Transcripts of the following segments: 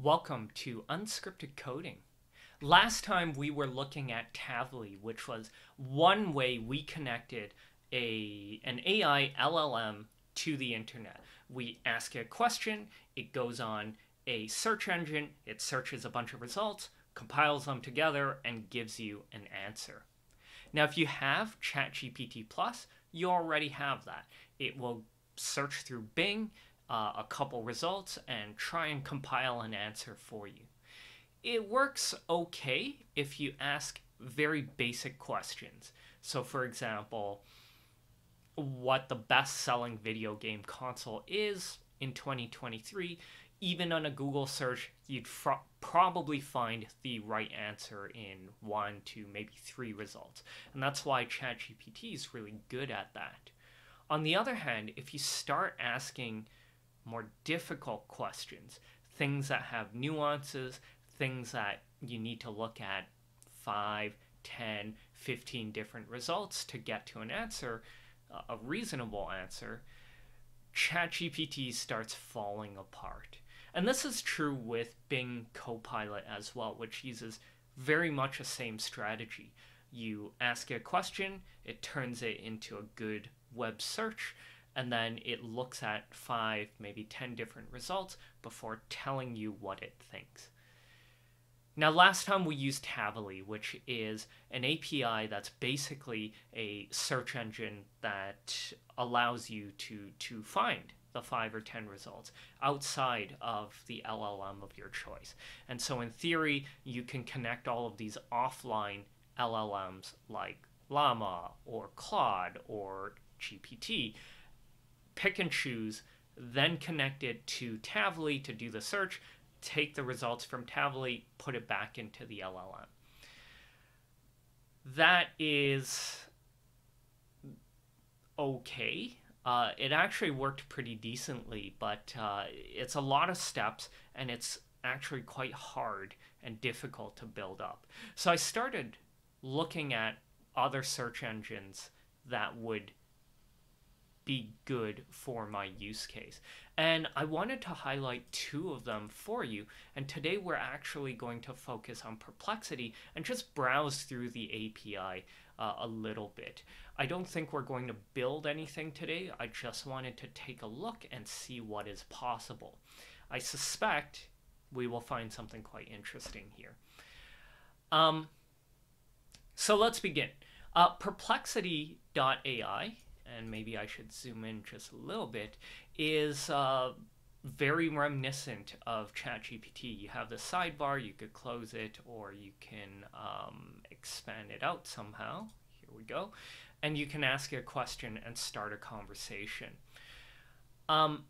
Welcome to Unscripted Coding. Last time we were looking at Tavily, which was one way we connected a an AI LLM to the internet. We ask it a question, it goes on a search engine, it searches a bunch of results, compiles them together, and gives you an answer. Now, if you have ChatGPT Plus, you already have that. It will search through Bing, uh, a couple results, and try and compile an answer for you. It works okay if you ask very basic questions. So, for example, what the best selling video game console is in 2023, even on a Google search, you'd probably find the right answer in one, two, maybe three results. And that's why ChatGPT is really good at that. On the other hand, if you start asking more difficult questions, things that have nuances, things that you need to look at 5, 10, 15 different results to get to an answer, a reasonable answer, ChatGPT starts falling apart. And this is true with Bing Copilot as well, which uses very much the same strategy. You ask it a question, it turns it into a good web search, and then it looks at five, maybe 10 different results before telling you what it thinks. Now, last time we used Tavily, which is an API that's basically a search engine that allows you to, to find the five or 10 results outside of the LLM of your choice. And so, in theory, you can connect all of these offline LLMs like Llama or Claude or GPT, pick and choose, then connect it to Tavily to do the search, take the results from Tavily, put it back into the LLM. That is okay. Uh, it actually worked pretty decently, but uh, it's a lot of steps and it's actually quite hard and difficult to build up. So I started looking at other search engines that would be good for my use case. And I wanted to highlight two of them for you. And today we're actually going to focus on Perplexity and just browse through the API uh, a little bit. I don't think we're going to build anything today. I just wanted to take a look and see what is possible. I suspect we will find something quite interesting here. Um, so let's begin. Uh, Perplexity.ai and maybe I should zoom in just a little bit, is uh, very reminiscent of ChatGPT. You have the sidebar, you could close it, or you can um, expand it out somehow. Here we go. And you can ask a question and start a conversation. Um,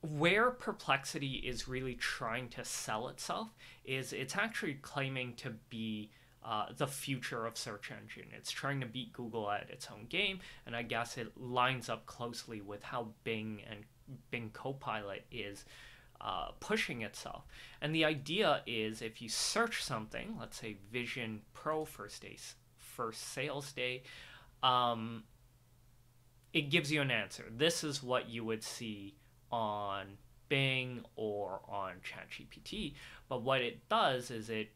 where Perplexity is really trying to sell itself is it's actually claiming to be uh, the future of search engine. It's trying to beat Google at its own game, and I guess it lines up closely with how Bing and Bing Copilot is uh, pushing itself. And the idea is if you search something, let's say Vision Pro first day, first sales day, um, it gives you an answer. This is what you would see on Bing or on ChatGPT. But what it does is it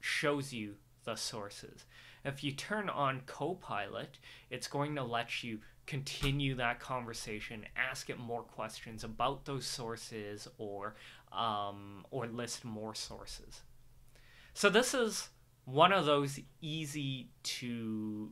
shows you the sources. If you turn on Copilot, it's going to let you continue that conversation, ask it more questions about those sources, or um, or list more sources. So this is one of those easy to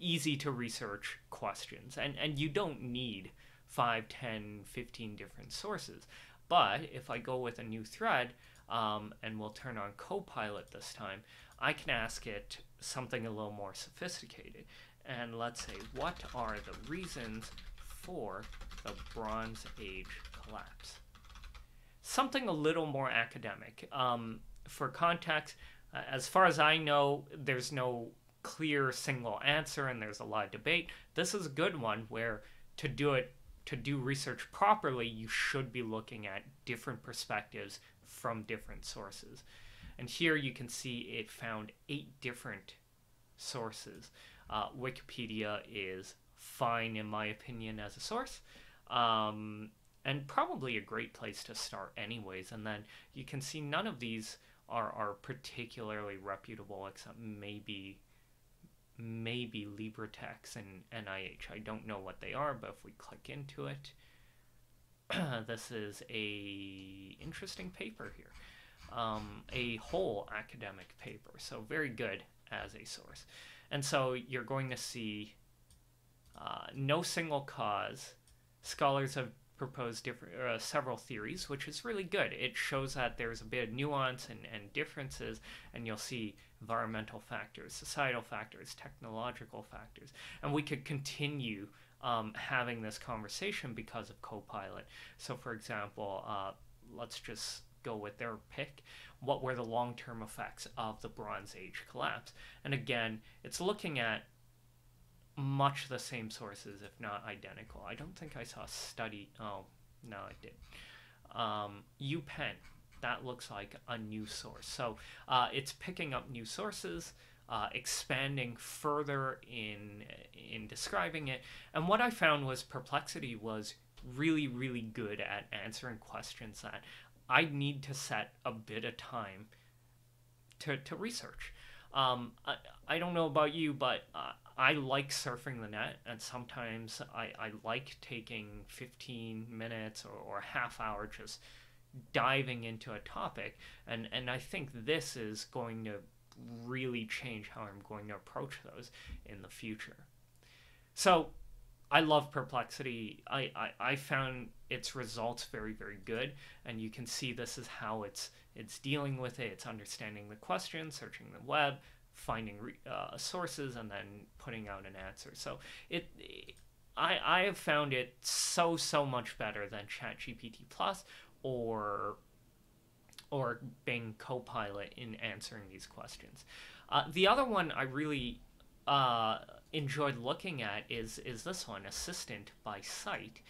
easy to research questions, and and you don't need 5, 10, 15 different sources. But if I go with a new thread, um, and we'll turn on Copilot this time, I can ask it something a little more sophisticated. And let's say, what are the reasons for the Bronze Age collapse? Something a little more academic. Um, for context, uh, as far as I know, there's no clear single answer and there's a lot of debate. This is a good one where to do it to do research properly, you should be looking at different perspectives from different sources. And here you can see it found eight different sources. Uh, Wikipedia is fine, in my opinion, as a source. Um, and probably a great place to start, anyways. And then you can see none of these are, are particularly reputable, except maybe maybe LibreText and NIH. I don't know what they are, but if we click into it, this is a interesting paper here. Um, a whole academic paper, so very good as a source. And so you're going to see uh, no single cause. Scholars have proposed different, uh, several theories, which is really good. It shows that there's a bit of nuance and, and differences, and you'll see environmental factors, societal factors, technological factors. And we could continue um, having this conversation because of Copilot. So, for example, uh, let's just go with their pick. What were the long term effects of the Bronze Age collapse? And again, it's looking at much the same sources, if not identical. I don't think I saw a study. Oh, no, I did. Um, UPenn, that looks like a new source. So uh, it's picking up new sources, uh, expanding further in in describing it. And what I found was Perplexity was really, really good at answering questions that I need to set a bit of time to, to research. Um, I, I don't know about you, but uh, I like surfing the net, and sometimes I, I like taking 15 minutes or, or a half hour just diving into a topic. And, and I think this is going to really change how I'm going to approach those in the future. So I love Perplexity. I, I, I found its results very, very good. And you can see this is how it's, it's dealing with it. It's understanding the question, searching the web, finding uh, sources and then putting out an answer. So it, I, I have found it so so much better than ChatGPT Plus or or Bing Copilot in answering these questions. Uh, the other one I really uh, enjoyed looking at is is this one, Assistant by Scite.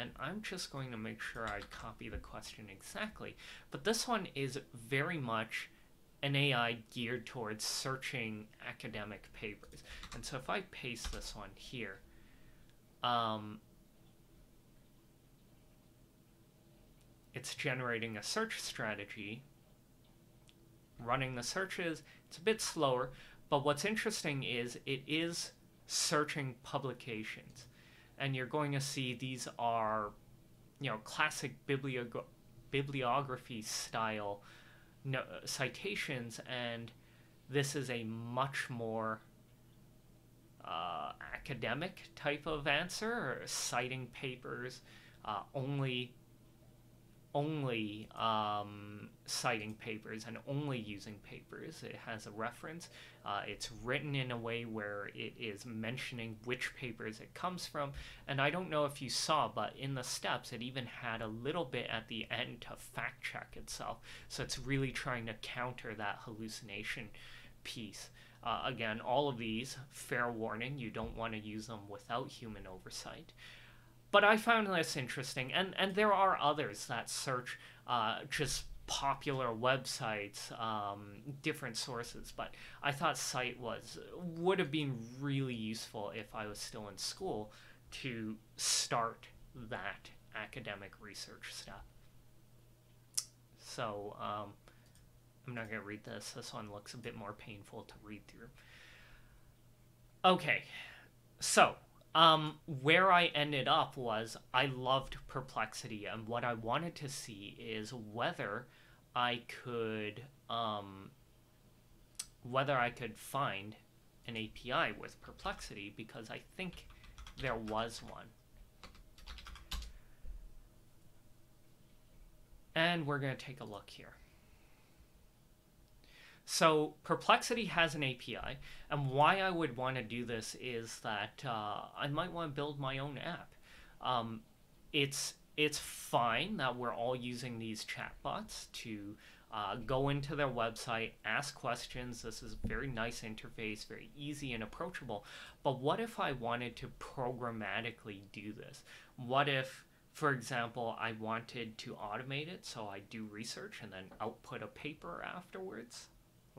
And I'm just going to make sure I copy the question exactly. But this one is very much an AI geared towards searching academic papers. And so if I paste this one here, um, it's generating a search strategy, running the searches. It's a bit slower, but what's interesting is it is searching publications. And you're going to see these are, you know, classic biblio- bibliography style no, citations, and this is a much more uh, academic type of answer, citing papers, uh, only only um, citing papers and only using papers. It has a reference. Uh, it's written in a way where it is mentioning which papers it comes from. And I don't know if you saw, but in the steps, it even had a little bit at the end to fact check itself. So it's really trying to counter that hallucination piece. Uh, again, all of these, fair warning, you don't want to use them without human oversight but I found this interesting, and and there are others that search uh, just popular websites, um, different sources. But I thought Scite was would have been really useful if I was still in school to start that academic research step. So um, I'm not going to read this. This one looks a bit more painful to read through. Okay, so um, where I ended up was I loved Perplexity, and what I wanted to see is whether I could um, whether I could find an API with Perplexity because I think there was one. And we're going to take a look here. So Perplexity has an API, and why I would want to do this is that uh, I might want to build my own app. Um, it's it's fine that we're all using these chatbots to uh, go into their website, ask questions. This is a very nice interface, very easy and approachable. But what if I wanted to programmatically do this? What if, for example, I wanted to automate it so I do research and then output a paper afterwards?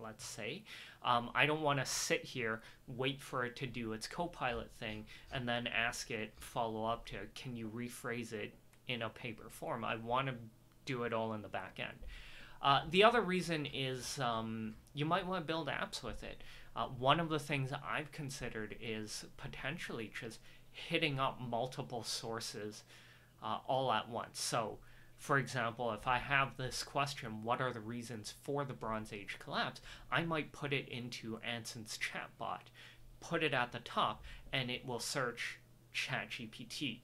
Let's say. Um, I don't want to sit here, wait for it to do its copilot thing, and then ask it follow up to can you rephrase it in a paper form. I want to do it all in the back end. Uh, the other reason is um, you might want to build apps with it. Uh, one of the things I've considered is potentially just hitting up multiple sources uh, all at once. So, for example, if I have this question, what are the reasons for the Bronze Age collapse? I might put it into Anson's chatbot, put it at the top, and it will search ChatGPT,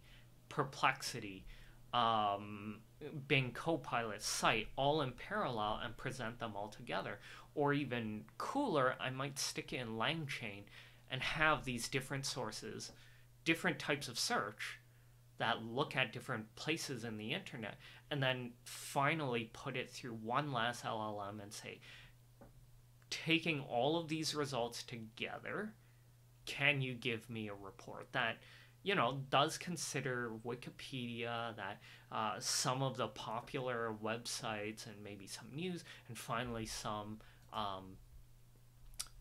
Perplexity, um, Bing Copilot, Scite, all in parallel and present them all together. Or even cooler, I might stick it in LangChain and have these different sources, different types of search that look at different places in the internet, and then finally put it through one last LLM and say, taking all of these results together, can you give me a report that you know, does consider Wikipedia, that uh, some of the popular websites and maybe some news, and finally some um,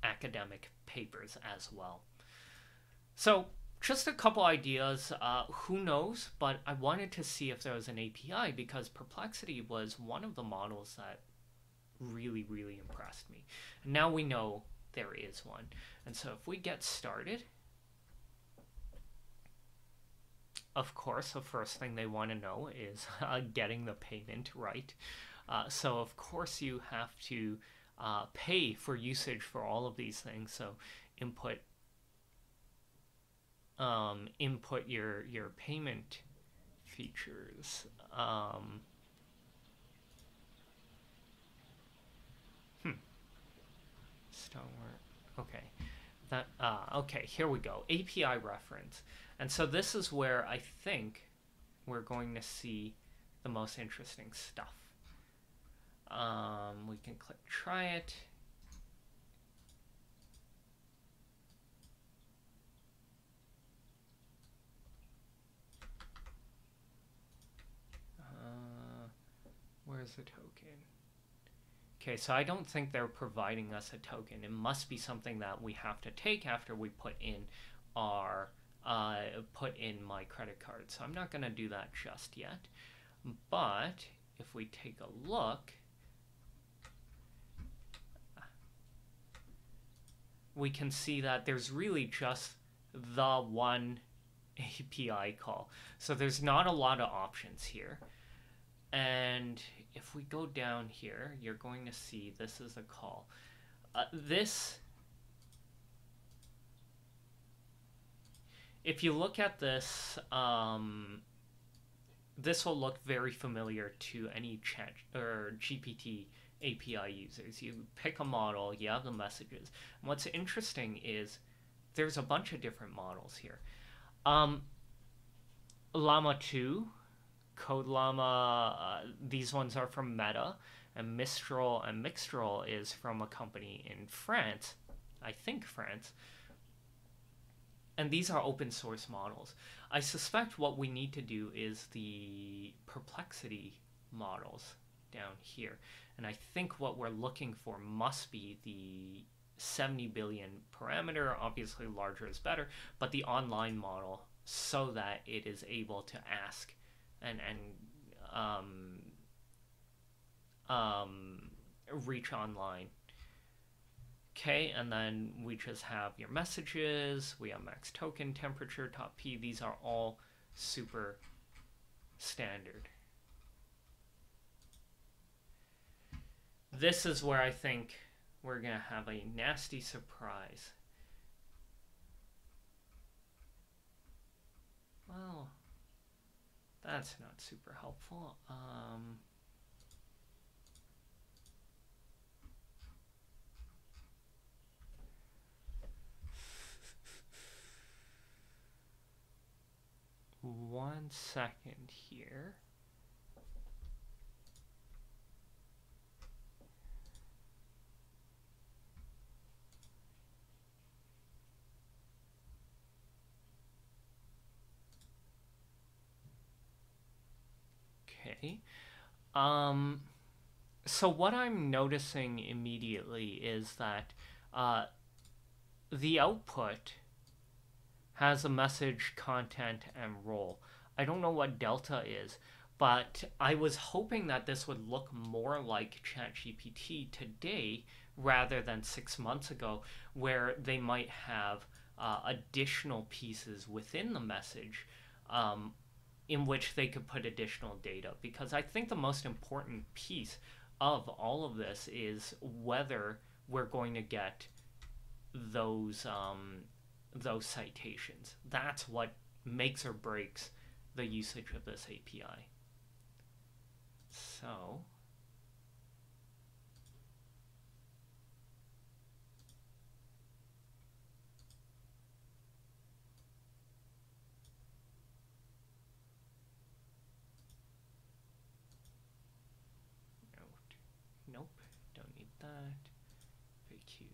academic papers as well. So, just a couple ideas. Uh, who knows? But I wanted to see if there was an API because Perplexity was one of the models that really, really impressed me. And now we know there is one. And so if we get started, of course, the first thing they want to know is uh, getting the payment right. Uh, so, of course, you have to uh, pay for usage for all of these things. So, input um, input your your payment features. Um, hmm. Stonework. Okay. That. Uh, okay. Here we go. API reference. And so this is where I think we're going to see the most interesting stuff. Um, we can click try it. Where's the token? Okay, so I don't think they're providing us a token. It must be something that we have to take after we put in our uh, put in my credit card. So I'm not going to do that just yet. But if we take a look, we can see that there's really just the one API call. So there's not a lot of options here. And if we go down here, you're going to see this is a call. Uh, this if you look at this, um, this will look very familiar to any chat or GPT API users. You pick a model, you have the messages. And what's interesting is there's a bunch of different models here. Um, Llama 2, Code Llama, uh, these ones are from Meta, and Mistral and Mixtral is from a company in France, I think France and these are open source models. I suspect what we need to do is the perplexity models down here. And I think what we're looking for must be the 70 billion parameter. Obviously, larger is better, but the online model so that it is able to ask and, and um, um, reach online Okay, and then we just have your messages, we have max token, temperature, top P. These are all super standard. This is where I think we're going to have a nasty surprise. Well, that's not super helpful. Um, one second here. Um, so what I'm noticing immediately is that uh, the output has a message, content, and role. I don't know what Delta is, but I was hoping that this would look more like ChatGPT today rather than six months ago, where they might have uh, additional pieces within the message um, in which they could put additional data. Because I think the most important piece of all of this is whether we're going to get those um, those citations. That's what makes or breaks the usage of this API. So that. VQs.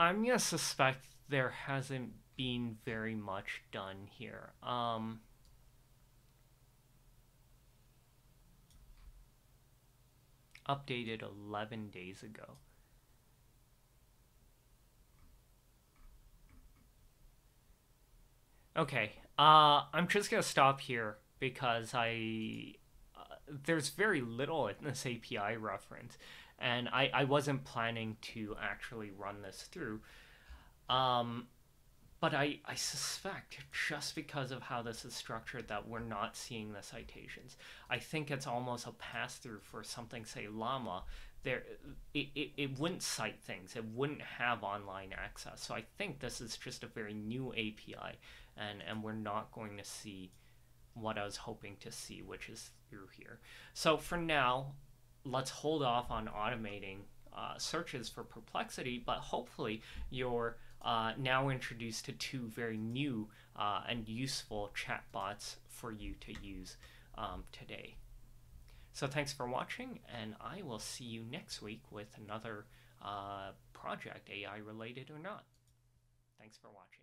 I'm gonna suspect there hasn't been very much done here. Um, updated 11 days ago. Okay, uh, I'm just gonna stop here because I uh, there's very little in this API reference, and I, I wasn't planning to actually run this through. Um, but I, I suspect just because of how this is structured that we're not seeing the citations. I think it's almost a pass through for something, say Llama. There, it, it, it wouldn't cite things. It wouldn't have online access. So I think this is just a very new API and and we're not going to see what I was hoping to see, which is through here. So for now, let's hold off on automating uh, searches for perplexity, but hopefully you're uh, now introduced to two very new uh, and useful chatbots for you to use um, today. So thanks for watching, and I will see you next week with another uh, project, AI related or not. Thanks for watching.